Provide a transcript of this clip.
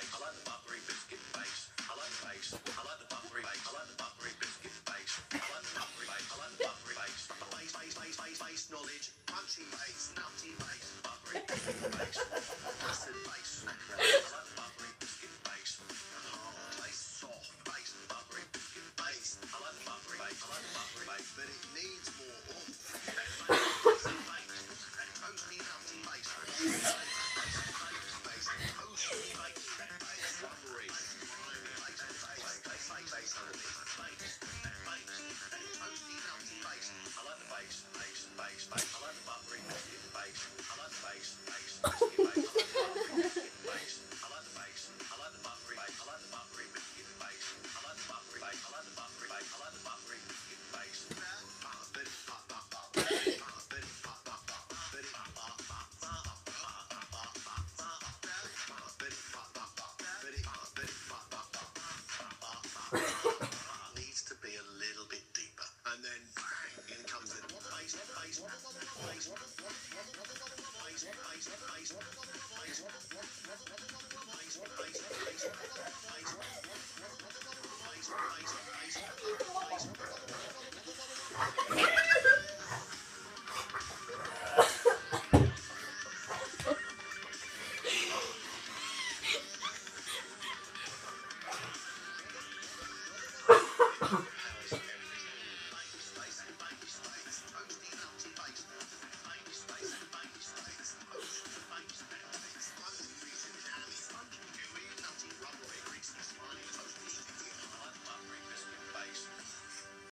base. I like the buttery biscuit base. I like the base. I like the buttery base. I like the buttery biscuit base. I like the buttery base. I like the buttery base. Base, base, base, base, base knowledge. Punchy base, nutty